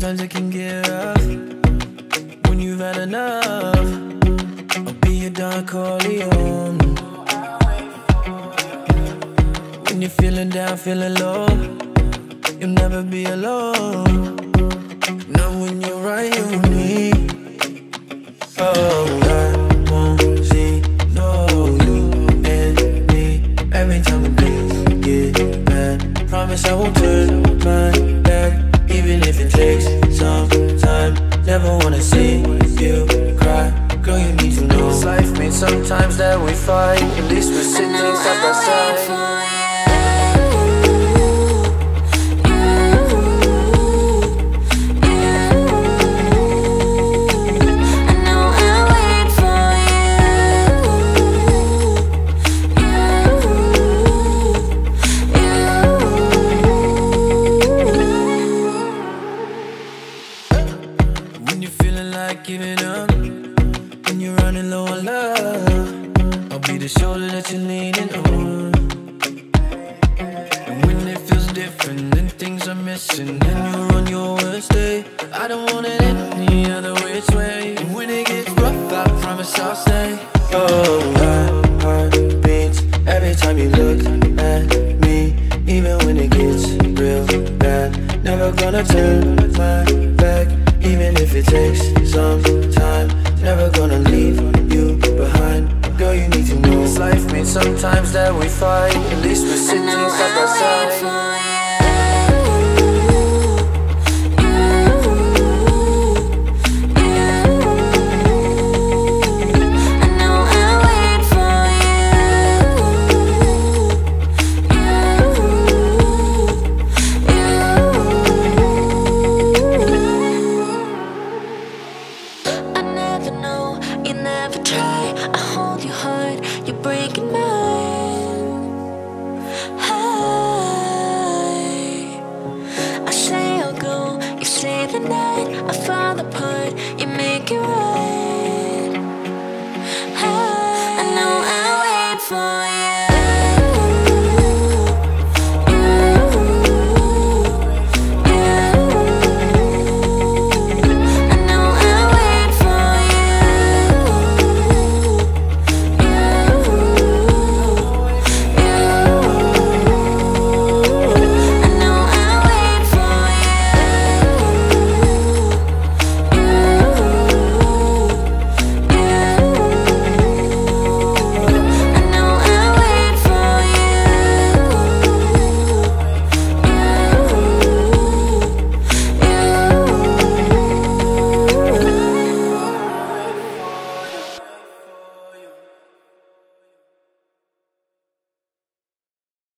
Sometimes it can get rough when you've had enough. I'll be your Don Corleone. When you're feeling down, feeling low, you'll never be alone. Not when you're right here with me. Oh, I won't see no you and me. Every time things get bad, promise I won't turn my takes some time. Never wanna see you cry, girl. You need to know it's life means sometimes that we fight. At least we're sitting side by side. Giving up, when you're running low on love, I'll be the shoulder that you're leaning on. And when it feels different and things are missing, and you're on your worst day, I don't want it any other way. And when it gets rough, I promise I'll stay. Oh, my heart beats every time you look at me, even when it gets real bad. Never gonna turn my back, even if it takes some time. Never gonna leave you behind. Girl, you need to know it's life means sometimes that we fight. At least we're sitting side by side. breaking mine. High. I say I'll go, you say the night. I fall apart, you make it right. I know I'll wait for.